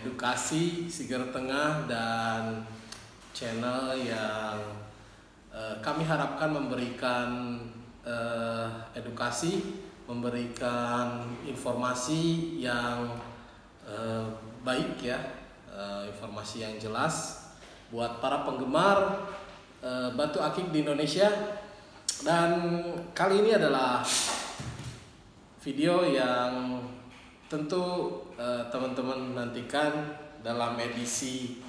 edukasi Sigar Tengah Dan channel yang eh, kami harapkan memberikan eh, edukasi Memberikan informasi yang eh, baik ya Informasi yang jelas Buat para penggemar batu akik di Indonesia. Dan kali ini adalah video yang tentu teman-teman nantikan dalam edisi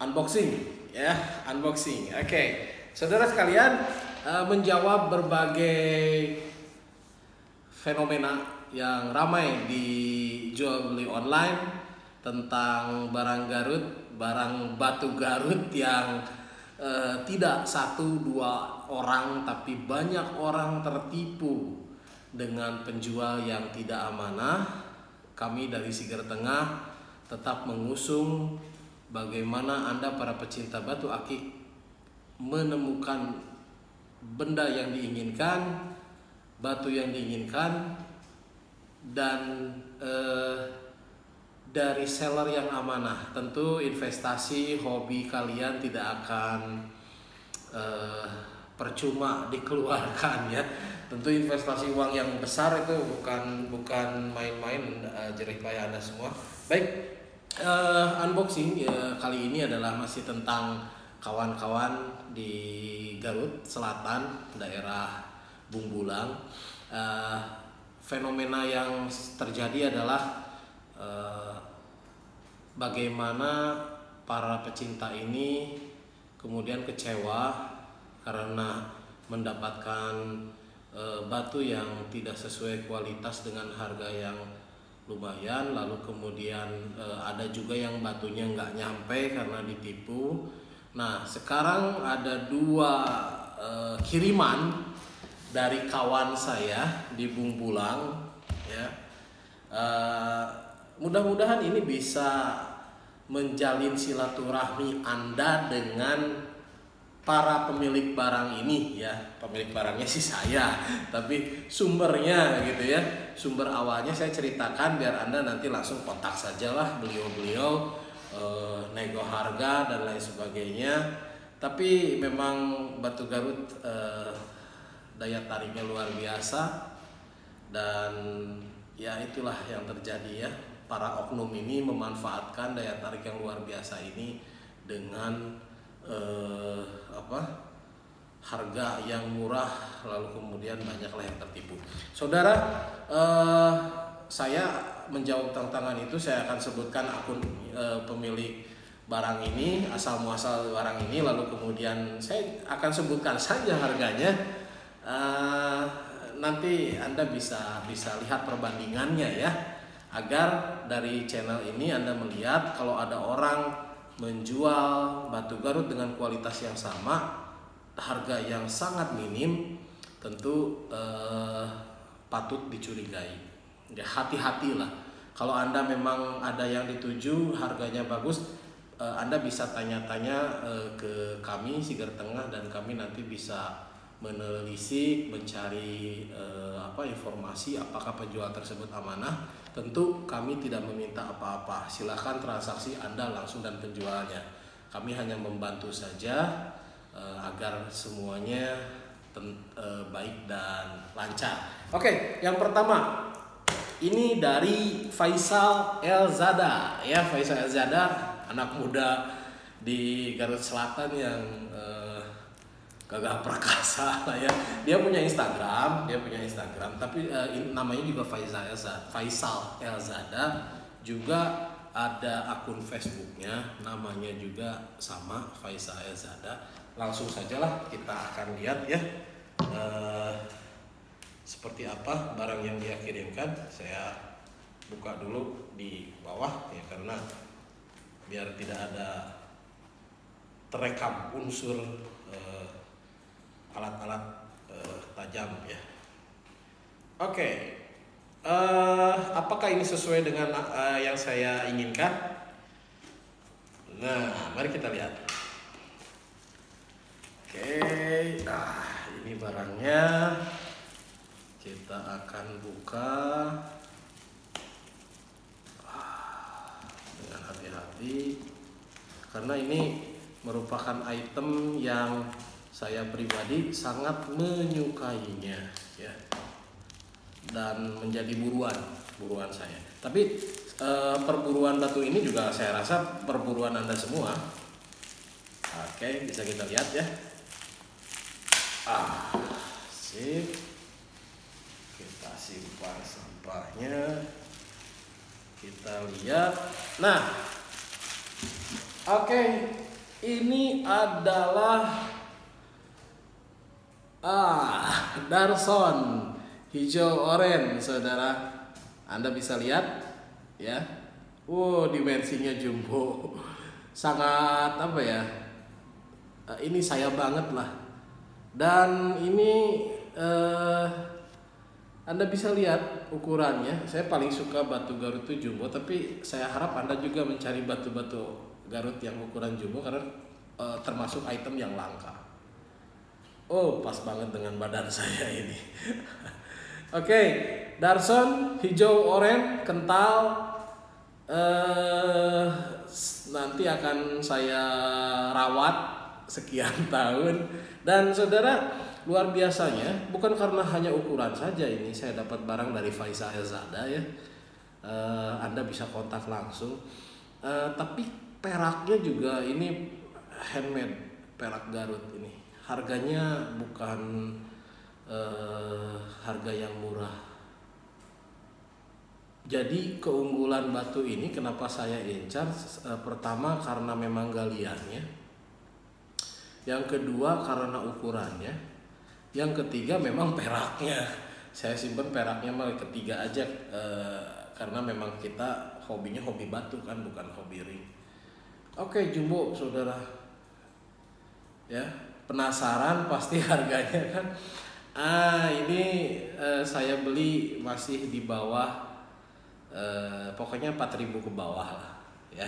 unboxing ya, unboxing. Oke. Saudara sekalian, eh, menjawab berbagai fenomena yang ramai di jual beli online tentang barang Garut, barang batu Garut yang eh, tidak satu dua orang tapi banyak orang tertipu dengan penjual yang tidak amanah. Kami dari Sigar Tengah tetap mengusung bagaimana Anda para pecinta batu akik menemukan benda yang diinginkan, batu yang diinginkan dan eh, dari seller yang amanah. Tentu investasi hobi kalian tidak akan eh, percuma dikeluarkan ya. Tentu investasi uang yang besar itu bukan bukan main-main eh, jerih payah Anda semua. Baik, eh, unboxing ya, kali ini adalah masih tentang kawan-kawan di Garut Selatan, daerah Bungbulang. Eh, fenomena yang terjadi adalah eh, bagaimana para pecinta ini kemudian kecewa karena mendapatkan eh, batu yang tidak sesuai kualitas dengan harga yang lumayan lalu kemudian eh, ada juga yang batunya nggak nyampe karena ditipu. Nah sekarang ada dua eh, kiriman dari kawan saya di Bungbulang ya. Eh, mudah-mudahan ini bisa menjalin silaturahmi Anda dengan para pemilik barang ini ya pemilik barangnya sih saya tapi sumbernya gitu ya sumber awalnya saya ceritakan biar anda nanti langsung kontak saja lah beliau-beliau eh, nego harga dan lain sebagainya. Tapi memang Batu Garut eh, daya tariknya luar biasa dan ya itulah yang terjadi ya para oknum ini memanfaatkan daya tarik yang luar biasa ini dengan harga yang murah lalu kemudian banyaklah yang tertipu. Saudara eh, saya menjawab tantangan itu saya akan sebutkan akun eh, pemilik barang ini asal muasal barang ini lalu kemudian saya akan sebutkan saja harganya. Eh, nanti anda bisa bisa lihat perbandingannya ya agar dari channel ini anda melihat kalau ada orang menjual batu Garut dengan kualitas yang sama harga yang sangat minim tentu eh, patut dicurigai ya hati-hatilah kalau anda memang ada yang dituju harganya bagus eh, anda bisa tanya-tanya eh, ke kami Sigar Tengah dan kami nanti bisa menelisik, mencari eh, apa informasi apakah penjual tersebut amanah. Tentu kami tidak meminta apa-apa. Silakan transaksi Anda langsung dan penjualnya. Kami hanya membantu saja eh, agar semuanya ten- eh, baik dan lancar. Oke, yang pertama ini dari Faisal Elzada ya Faisal Elzada anak muda di Garut Selatan yang eh, gagah perkasa lah ya. Dia punya Instagram, dia punya Instagram, tapi in- namanya juga Faisal Elzada. Faisal Elzada juga ada akun Facebooknya, namanya juga sama Faisal Elzada. Langsung sajalah kita akan lihat ya eh, seperti apa barang yang dia kirimkan. Saya buka dulu di bawah ya karena biar tidak ada terekam unsur eh, alat-alat eh, tajam ya. Oke, Eh, apakah ini sesuai dengan yang saya inginkan? Nah, mari kita lihat. Oke, nah ini barangnya. kita akan buka. Ah, dengan hati-hati. Karena ini merupakan item yang saya pribadi sangat menyukainya ya. Dan menjadi buruan buruan saya. Tapi eh, perburuan batu ini juga saya rasa perburuan anda semua. Oke bisa kita lihat ya ah sip kita simpan sampahnya. Kita lihat. Nah. Oke. Ini adalah ah Darson. Hijau oren saudara. Anda bisa lihat ya. Wow dimensinya jumbo. Sangat apa ya eh, ini saya banget lah dan ini eh, anda bisa lihat ukurannya saya paling suka batu Garut itu jumbo tapi saya harap anda juga mencari batu-batu Garut yang ukuran jumbo karena eh, termasuk item yang langka Oh, pas banget dengan badan saya ini. Oke, Darson hijau oren kental. Eh, nanti akan saya rawat sekian tahun dan saudara luar biasanya bukan karena hanya ukuran saja ini saya dapat barang dari Faisal Zada ya. Eh, anda bisa kontak langsung. Eh, tapi peraknya juga ini handmade perak Garut ini harganya bukan uh, harga yang murah. Jadi keunggulan batu ini kenapa saya incar? Pertama karena memang galiannya. Yang kedua karena ukurannya. Yang ketiga memang peraknya. Saya simpen peraknya malah ketiga aja uh, karena memang kita hobinya hobi batu kan bukan hobi ring. Oke, jumbo saudara. Ya, penasaran pasti harganya kan ah ini eh, saya beli masih di bawah eh, pokoknya 4000 ke bawah lah ya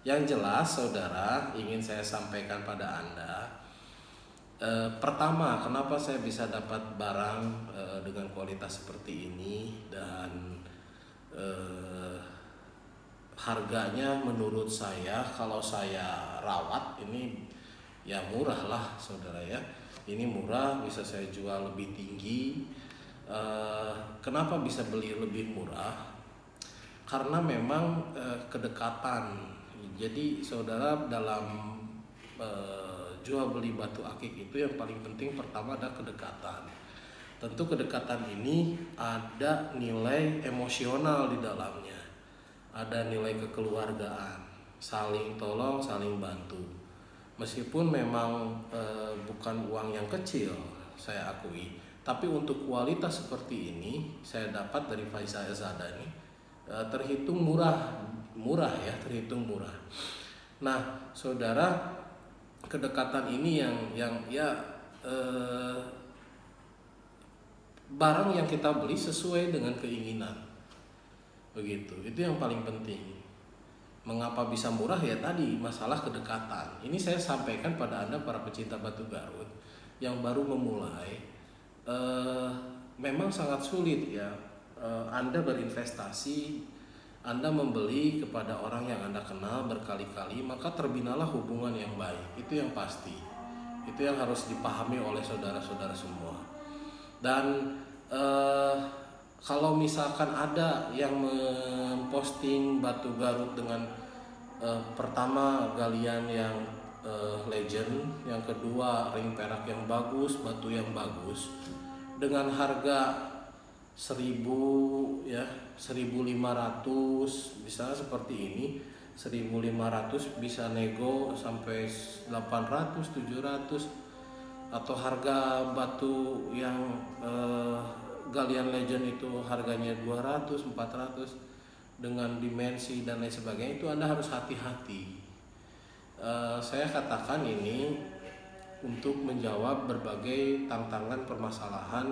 yang jelas saudara ingin saya sampaikan pada anda eh, pertama kenapa saya bisa dapat barang eh, dengan kualitas seperti ini dan eh, harganya menurut saya kalau saya rawat ini ya murah lah saudara ya. Ini murah bisa saya jual lebih tinggi. Kenapa bisa beli lebih murah? Karena memang uh, kedekatan jadi saudara dalam uh, jual beli batu akik itu yang paling penting pertama ada kedekatan. Tentu kedekatan ini ada nilai emosional di dalamnya. Ada nilai kekeluargaan saling tolong saling bantu. Meskipun memang e, bukan uang yang kecil saya akui. Tapi untuk kualitas seperti ini saya dapat dari Faisal Zada ini e, terhitung murah murah ya terhitung murah nah saudara kedekatan ini yang yang ya e, barang yang kita beli sesuai dengan keinginan begitu itu yang paling penting Mengapa bisa murah ya tadi masalah kedekatan. Ini saya sampaikan pada anda para pecinta batu Garut yang baru memulai. Eh, memang sangat sulit ya. Eh, anda berinvestasi, anda membeli kepada orang yang anda kenal berkali-kali, maka terbinalah hubungan yang baik. Itu yang pasti. Itu yang harus dipahami oleh saudara-saudara semua. Dan eh, kalau misalkan ada yang memposting batu Garut dengan uh, pertama galian yang uh, legend, yang kedua ring perak yang bagus, batu yang bagus dengan harga 1000 ya 1500 bisa seperti ini. 1500 bisa nego sampai 800 700 atau harga batu yang uh, galian legend itu harganya 200 400 dengan dimensi dan lain sebagainya itu anda harus hati-hati. Uh, saya katakan ini untuk menjawab berbagai tantangan permasalahan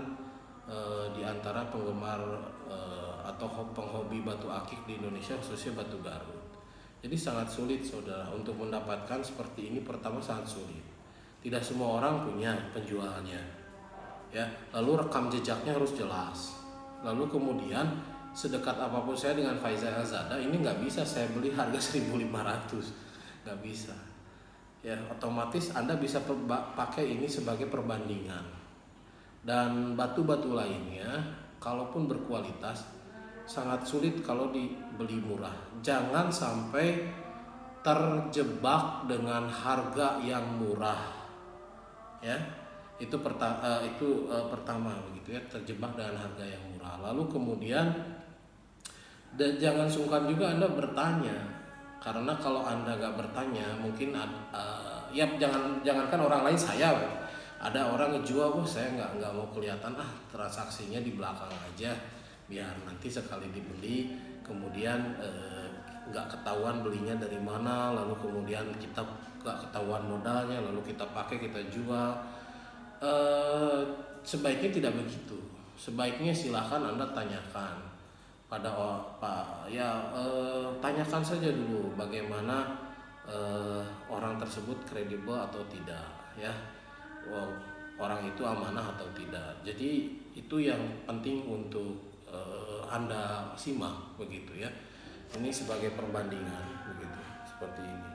uh, di antara penggemar uh, atau penghobi batu akik di Indonesia khususnya batu Garut. Jadi sangat sulit saudara untuk mendapatkan seperti ini. Pertama sangat sulit. Tidak semua orang punya penjualnya ya. Lalu rekam jejaknya harus jelas. Lalu kemudian sedekat apa pun saya dengan Faizal Azada ini nggak bisa saya beli harga 1.500 nggak bisa. Ya otomatis anda bisa pakai ini sebagai perbandingan dan batu-batu lainnya kalaupun berkualitas sangat sulit kalau dibeli murah. Jangan sampai terjebak dengan harga yang murah. Ya itu perta uh, itu uh, pertama begitu ya terjebak dengan harga yang murah. Lalu kemudian dan jangan sungkan juga anda bertanya karena kalau anda nggak bertanya mungkin uh, ya jangan jangankan orang lain saya ada orang ngejual wah saya nggak nggak mau kelihatan ah transaksinya di belakang aja. Biar nanti sekali dibeli kemudian nggak uh, ketahuan belinya dari mana lalu kemudian kita nggak ketahuan modalnya lalu kita pakai kita jual. Eh, sebaiknya tidak begitu. Sebaiknya silahkan anda tanyakan pada pak ya uh, tanyakan saja dulu bagaimana uh, orang tersebut kredibel atau tidak ya orang itu amanah atau tidak. Jadi itu yang penting untuk uh, anda simak begitu ya. Ini sebagai perbandingan begitu seperti ini.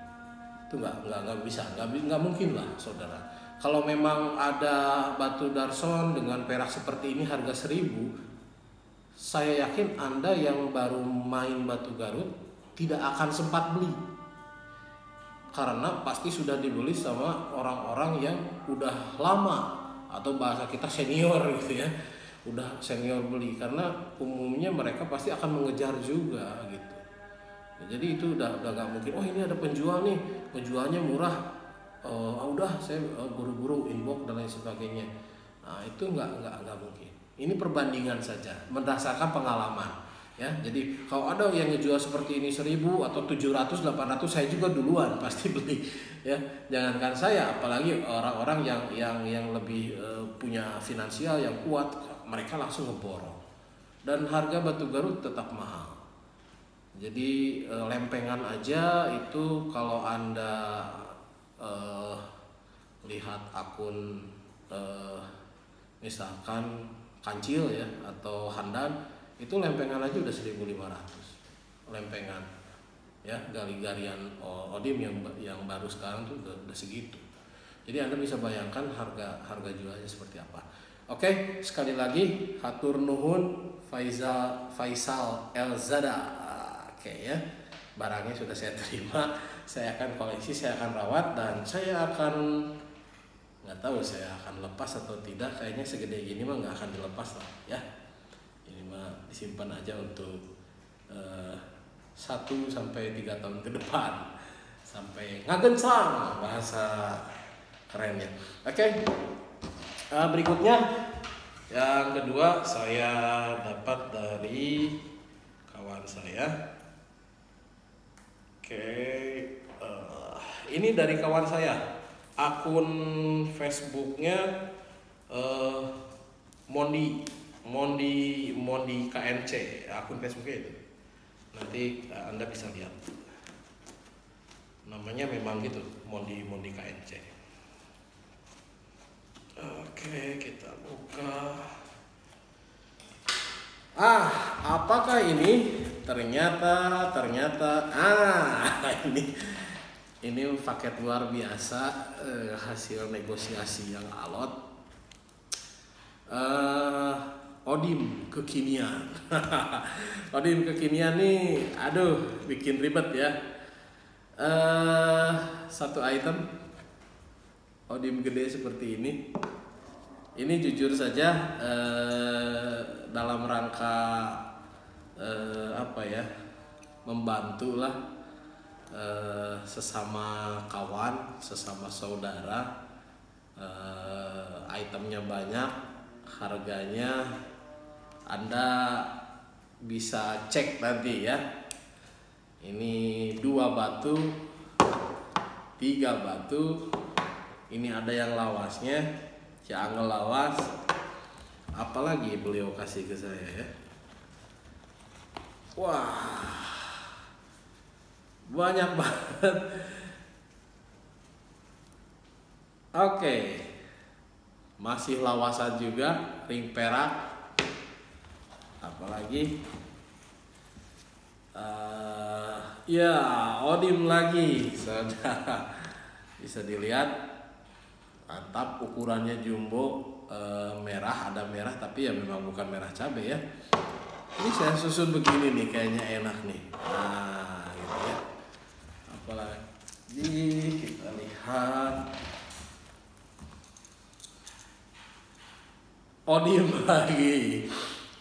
Itu nggak nggak nggak bisa nggak nggak mungkin lah saudara kalau memang ada batu darson dengan perak seperti ini harga seribu, saya yakin Anda yang baru main batu Garut tidak akan sempat beli. Karena pasti sudah dibeli sama orang-orang yang udah lama atau bahasa kita senior gitu ya. Udah senior beli karena umumnya mereka pasti akan mengejar juga gitu. jadi itu udah udah gak mungkin oh ini ada penjual nih penjualnya murah uh, udah saya uh, buru-buru inbox dan lain sebagainya nah itu nggak nggak nggak mungkin ini perbandingan saja berdasarkan pengalaman ya jadi kalau ada yang ngejual seperti ini 1000 atau 700 800 saya juga duluan pasti beli. Ya jangankan saya apalagi orang-orang yang yang yang lebih uh, punya finansial yang kuat mereka langsung ngeborong. Dan harga batu Garut tetap mahal. Jadi uh, lempengan aja itu kalau anda uh, lihat akun misalkan kancil ya atau handan itu lempengan aja udah 1500 lempengan ya gali-galian odim yang yang baru sekarang tuh udah, udah segitu. Jadi anda bisa bayangkan harga harga jualnya seperti apa. Oke sekali lagi hatur nuhun Faisal Faisal Elzada oke ya barangnya sudah saya terima saya akan koleksi saya akan rawat dan saya akan nggak tahu saya akan lepas atau tidak kayaknya segede gini mah nggak akan dilepas lah ya disimpan aja untuk uh, satu sampai tiga tahun ke depan sampai ngagensang bahasa kerennya oke okay. uh, berikutnya yang kedua saya dapat dari kawan saya Oke, uh, ini dari kawan saya. Akun Facebooknya uh, Mondi Mondi Mondi KNC. Akun Facebooknya itu. Nanti uh, anda bisa lihat. Namanya memang gitu, Mondi Mondi KNC. Oke, kita buka. Ah, apakah ini? Ternyata, ternyata, ah, ini ini paket luar biasa eh, hasil negosiasi yang alot. Uh, Odim kekinian. Odim kekinian nih, aduh, bikin ribet ya. Uh, satu item Odim gede seperti ini ini jujur saja eh, dalam rangka eh, apa ya membantu lah eh, sesama kawan sesama saudara eh, itemnya banyak harganya anda bisa cek nanti ya. Ini dua batu tiga batu. Ini ada yang lawasnya Ciangel lawas. Apalagi beliau kasih ke saya ya. Wah banyak banget. Oke masih lawasan juga ring perak apalagi uh, ya odim lagi. Saudara bisa dilihat mantap ukurannya jumbo uh, merah ada merah tapi ya memang bukan merah cabai ya. Ini saya susun begini nih kayaknya enak nih. Nah gitu ya. Apalagi kita lihat. Odim lagi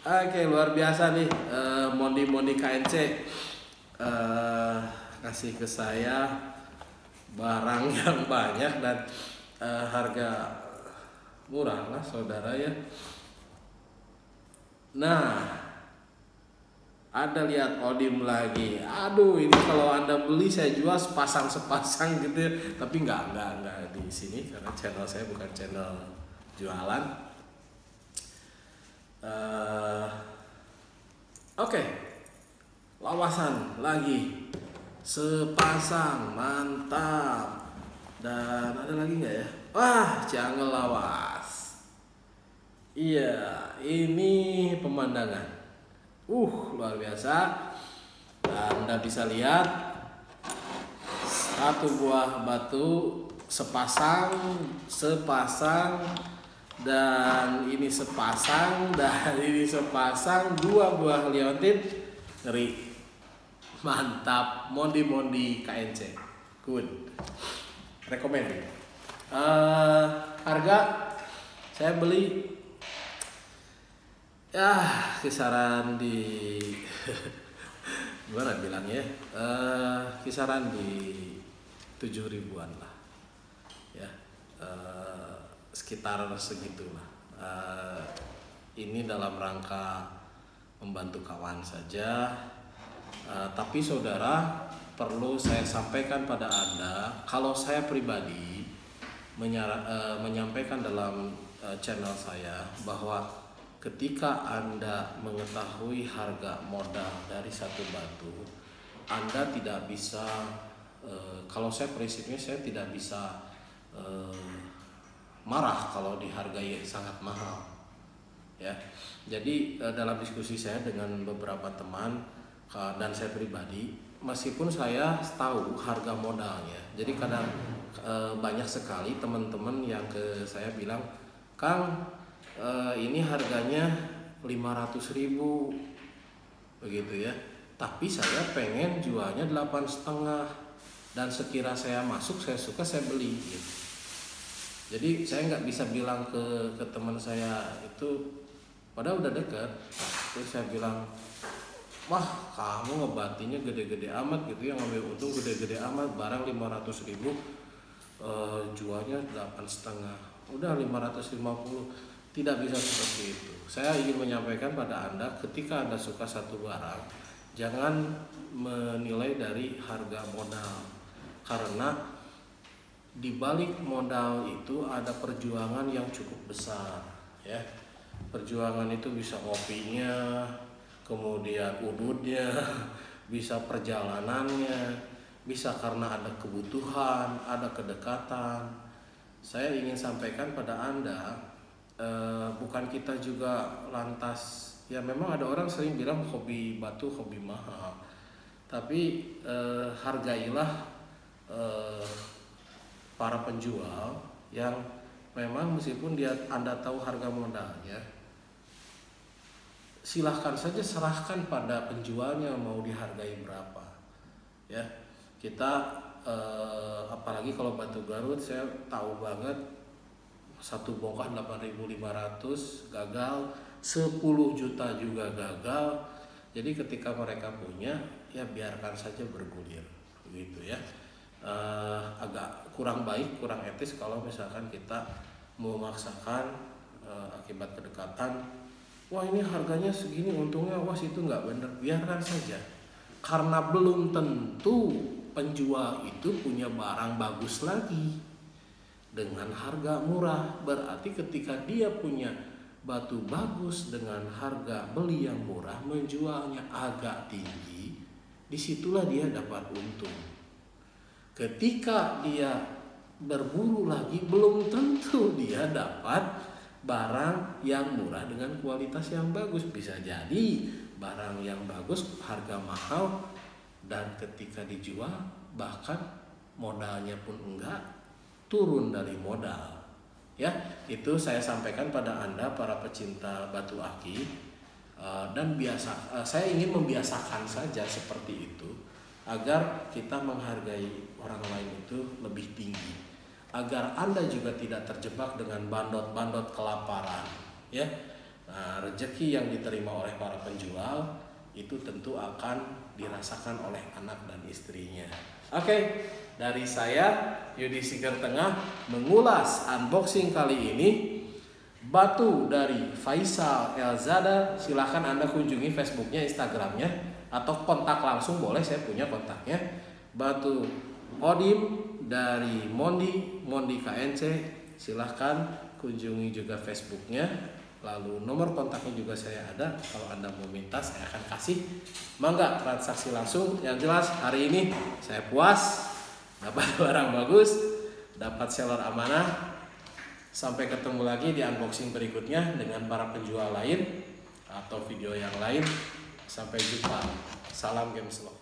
oke luar biasa nih uh, Mondi Mondi KNC uh, kasih ke saya barang yang banyak dan uh, harga murah lah saudara ya. Nah ada lihat Odim lagi. Aduh ini kalau anda beli saya jual sepasang sepasang gitu ya. tapi nggak nggak nggak di sini karena channel saya bukan channel jualan. Uh, oke okay. Lawasan lagi. Sepasang mantap. Dan ada lagi nggak ya? Wah jangan lawas. Iya ini pemandangan. Uh, luar biasa. Anda bisa lihat satu buah batu sepasang, sepasang dan ini sepasang dan ini sepasang dua buah liontin ngeri mantap. Mondi mondi KNC good. Rekomend uh, harga saya beli ya kisaran di gimana bilangnya? Uh, kisaran di tujuh ribuan lah. Ya uh, sekitar segitulah. Uh, ini dalam rangka membantu kawan saja uh, tapi saudara perlu saya sampaikan pada anda kalau saya pribadi menyara, uh, menyampaikan dalam uh, channel saya bahwa ketika Anda mengetahui harga modal dari satu batu, Anda tidak bisa e, kalau saya prinsipnya saya tidak bisa e, marah kalau dihargai sangat mahal. Ya. Jadi e, dalam diskusi saya dengan beberapa teman dan saya pribadi, meskipun saya tahu harga modalnya. Jadi kadang banyak sekali teman-teman yang ke saya bilang, "Kang, uh, ini harganya 500 ribu begitu ya tapi saya pengen jualnya delapan setengah dan sekira saya masuk saya suka saya beli gitu. jadi saya nggak bisa bilang ke ke teman saya itu padahal udah dekat terus saya bilang wah kamu ngebatinya gede-gede amat gitu ya ngambil untung gede-gede amat barang 500 ribu uh, jualnya delapan setengah udah 550 tidak bisa seperti itu. Saya ingin menyampaikan pada Anda ketika Anda suka satu barang, jangan menilai dari harga modal. Karena di balik modal itu ada perjuangan yang cukup besar, ya. Perjuangan itu bisa ngopinya, kemudian udutnya, bisa perjalanannya, bisa karena ada kebutuhan, ada kedekatan. Saya ingin sampaikan pada Anda Eh, bukan kita juga lantas ya memang ada orang sering bilang hobi batu hobi mahal tapi uh, hargailah uh, para penjual yang memang meskipun dia anda tahu harga modalnya silahkan saja serahkan pada penjualnya mau dihargai berapa. Ya kita eh, apalagi kalau batu Garut saya tahu banget satu bongkah 8.500 gagal 10 juta juga gagal. Jadi ketika mereka punya ya biarkan saja bergulir begitu ya. Uh, agak kurang baik kurang etis kalau misalkan kita memaksakan uh, akibat kedekatan wah ini harganya segini untungnya wah itu nggak benar biarkan saja. Karena belum tentu penjual itu punya barang bagus lagi. Dengan harga murah berarti ketika dia punya batu bagus dengan harga beli yang murah menjualnya agak tinggi di situlah dia dapat untung. Ketika dia berburu lagi belum tentu dia dapat barang yang murah dengan kualitas yang bagus. Bisa jadi barang yang bagus harga mahal dan ketika dijual bahkan modalnya pun enggak turun dari modal. Ya itu saya sampaikan pada anda para pecinta batu aki. Eh, dan biasa eh, saya ingin membiasakan saja seperti itu agar kita menghargai orang lain itu lebih tinggi agar Anda juga tidak terjebak dengan bandot-bandot kelaparan ya. Nah, rezeki yang diterima oleh para penjual itu tentu akan dirasakan oleh anak dan istrinya. Oke, dari saya Yudi Sigar Tengah mengulas unboxing kali ini batu dari Faisal Elzada. Silahkan Anda kunjungi Facebooknya, Instagramnya, atau kontak langsung boleh. Saya punya kontaknya. Batu Odim dari Mondi Mondi KNC silahkan kunjungi juga Facebooknya. Lalu nomor kontaknya juga saya ada. Kalau anda mau minta saya akan kasih. Mangga transaksi langsung. Yang jelas hari ini saya puas. Dapat barang bagus. Dapat seller amanah. Sampai ketemu lagi di unboxing berikutnya dengan para penjual lain atau video yang lain. Sampai jumpa. Salam games love